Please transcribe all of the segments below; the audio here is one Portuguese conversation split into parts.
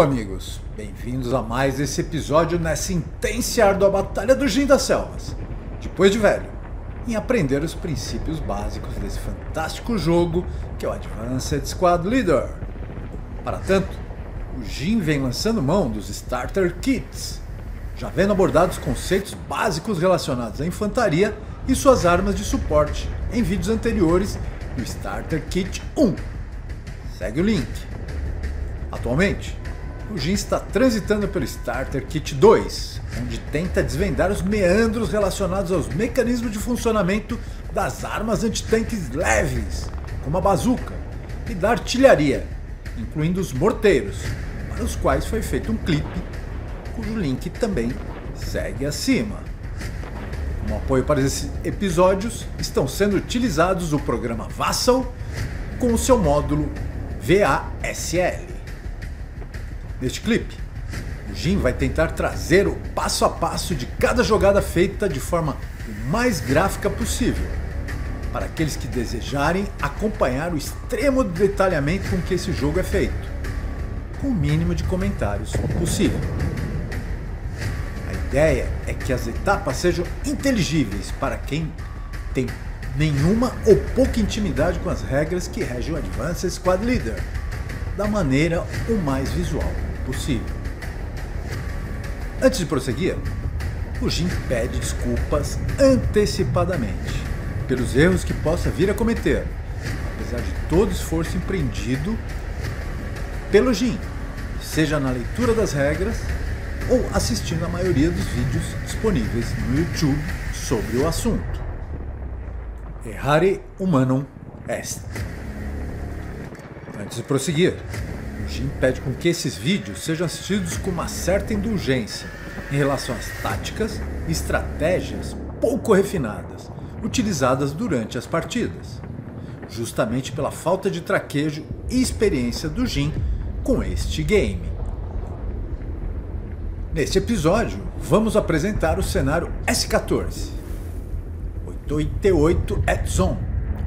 Opa, amigos! Bem-vindos a mais esse episódio nessa intensa e árdua batalha do Gin das Selvas. Depois de velho, em aprender os princípios básicos desse fantástico jogo que é o Advanced Squad Leader. Para tanto, o Jin vem lançando mão dos Starter Kits, já vendo abordados conceitos básicos relacionados à infantaria e suas armas de suporte em vídeos anteriores do Starter Kit 1. Segue o link. Atualmente, o Jin está transitando pelo Starter Kit 2, onde tenta desvendar os meandros relacionados aos mecanismos de funcionamento das armas antitanques leves, como a bazuca, e da artilharia, incluindo os morteiros, para os quais foi feito um clipe, cujo link também segue acima. Como apoio para esses episódios, estão sendo utilizados o programa Vassal com o seu módulo VASL. Neste clipe, o Jim vai tentar trazer o passo a passo de cada jogada feita de forma o mais gráfica possível, para aqueles que desejarem acompanhar o extremo detalhamento com que esse jogo é feito, com o mínimo de comentários possível. A ideia é que as etapas sejam inteligíveis para quem tem nenhuma ou pouca intimidade com as regras que regem o Advanced Squad Leader, da maneira o mais visual possível. Antes de prosseguir, o Jim pede desculpas antecipadamente pelos erros que possa vir a cometer, apesar de todo esforço empreendido pelo Jim, seja na leitura das regras ou assistindo a maioria dos vídeos disponíveis no YouTube sobre o assunto. Errare humanum est. Antes de prosseguir, Jim pede com que esses vídeos sejam assistidos com uma certa indulgência em relação às táticas e estratégias pouco refinadas utilizadas durante as partidas, justamente pela falta de traquejo e experiência do Jin com este game. Neste episódio, vamos apresentar o cenário S14, 88 Edson,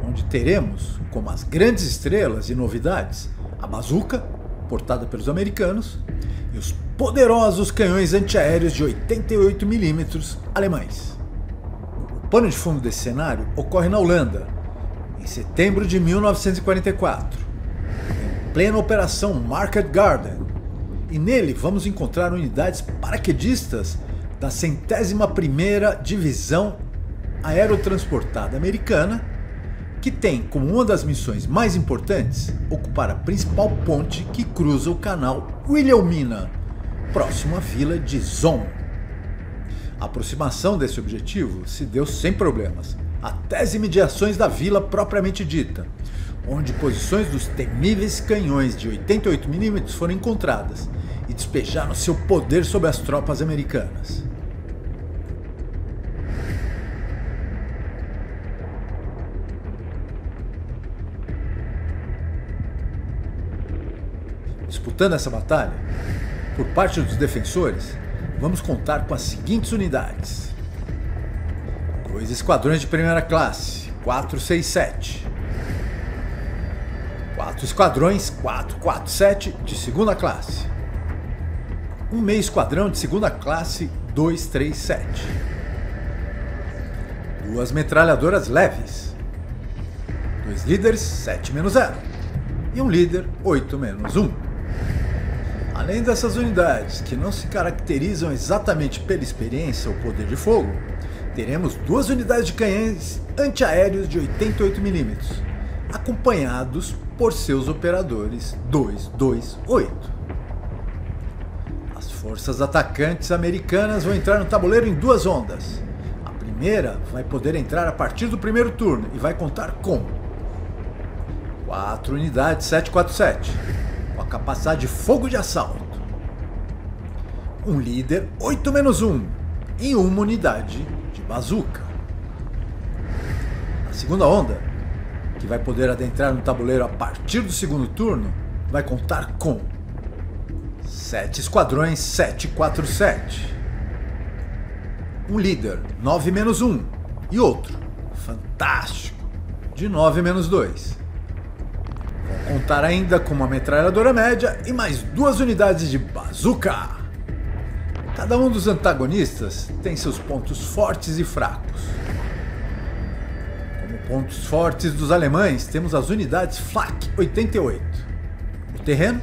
onde teremos como as grandes estrelas e novidades a bazuca, portada pelos americanos, e os poderosos canhões antiaéreos de 88mm alemães. O pano de fundo desse cenário ocorre na Holanda, em setembro de 1944, em plena operação Market Garden, e nele vamos encontrar unidades paraquedistas da centésima primeira divisão aerotransportada americana que tem como uma das missões mais importantes ocupar a principal ponte que cruza o canal Wilhelmina, próximo à vila de Zon. A aproximação desse objetivo se deu sem problemas, até as imediações da vila propriamente dita, onde posições dos temíveis canhões de 88mm foram encontradas e despejaram seu poder sobre as tropas americanas. Disputando essa batalha, por parte dos defensores, vamos contar com as seguintes unidades: dois esquadrões de primeira classe, 467. Quatro esquadrões 447 de segunda classe. Um meio esquadrão de segunda classe 237. Duas metralhadoras leves. Dois líderes 7 0. E um líder 8 1. Além dessas unidades, que não se caracterizam exatamente pela experiência ou poder de fogo, teremos duas unidades de canhões antiaéreos de 88mm, acompanhados por seus operadores 228. As forças atacantes americanas vão entrar no tabuleiro em duas ondas. A primeira vai poder entrar a partir do primeiro turno e vai contar com 4 unidades 747 com a capacidade de fogo de assalto. Um líder 8 menos 1 em uma unidade de bazuca. A segunda onda, que vai poder adentrar no tabuleiro a partir do segundo turno, vai contar com 7 esquadrões 747. Um líder 9 menos 1 e outro fantástico de 9 menos 2 Contar ainda com uma metralhadora média e mais duas unidades de bazuca. Cada um dos antagonistas tem seus pontos fortes e fracos. Como pontos fortes dos alemães, temos as unidades Flak 88. O terreno,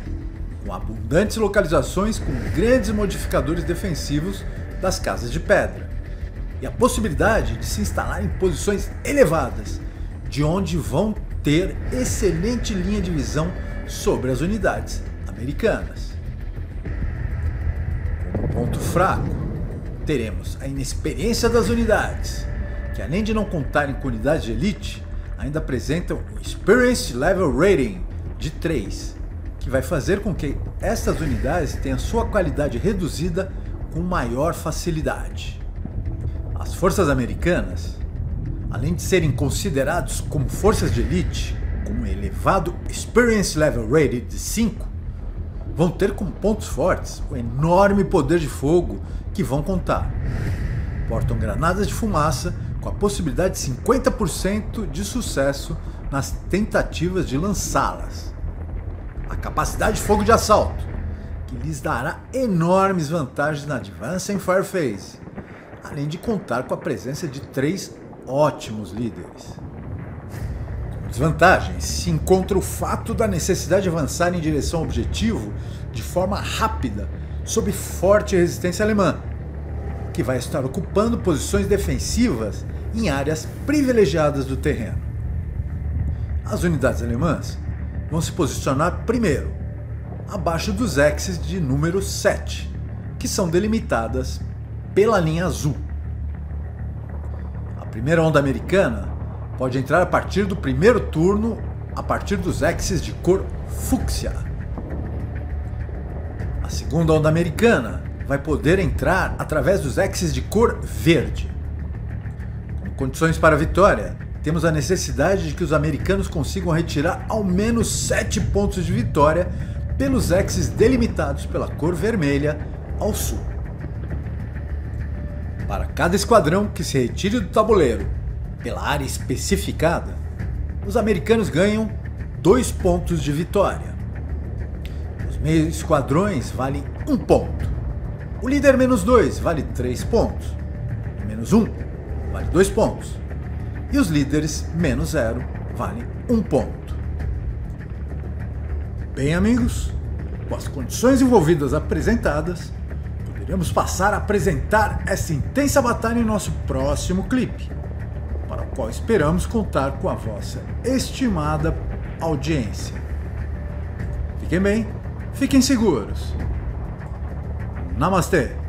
com abundantes localizações com grandes modificadores defensivos das casas de pedra e a possibilidade de se instalar em posições elevadas, de onde vão ter excelente linha de visão sobre as unidades americanas. Como ponto fraco, teremos a inexperiência das unidades, que além de não contarem com unidades de elite, ainda apresentam o Experience Level Rating de 3, que vai fazer com que estas unidades tenham sua qualidade reduzida com maior facilidade. As forças americanas, além de serem considerados como forças de elite, com um elevado Experience Level Rating de 5, vão ter como pontos fortes o enorme poder de fogo que vão contar. Portam granadas de fumaça com a possibilidade de 50% de sucesso nas tentativas de lançá-las. A capacidade de fogo de assalto, que lhes dará enormes vantagens na Advanced Fire Phase além de contar com a presença de três ótimos líderes. Como desvantagem, se encontra o fato da necessidade de avançar em direção ao objetivo de forma rápida, sob forte resistência alemã, que vai estar ocupando posições defensivas em áreas privilegiadas do terreno. As unidades alemãs vão se posicionar primeiro, abaixo dos X's de número 7, que são delimitadas pela linha azul. Primeira onda americana pode entrar a partir do primeiro turno a partir dos X's de cor fúcsia. A segunda onda americana vai poder entrar através dos X's de cor verde. Como condições para a vitória, temos a necessidade de que os americanos consigam retirar ao menos 7 pontos de vitória pelos X's delimitados pela cor vermelha ao sul. Para cada esquadrão que se retire do tabuleiro pela área especificada, os americanos ganham dois pontos de vitória. Os meios esquadrões valem um ponto. O líder menos dois vale três pontos. O menos um vale dois pontos. E os líderes menos zero valem um ponto. Bem, amigos, com as condições envolvidas apresentadas, Iremos passar a apresentar essa intensa batalha em nosso próximo clipe, para o qual esperamos contar com a vossa estimada audiência. Fiquem bem, fiquem seguros. Namastê!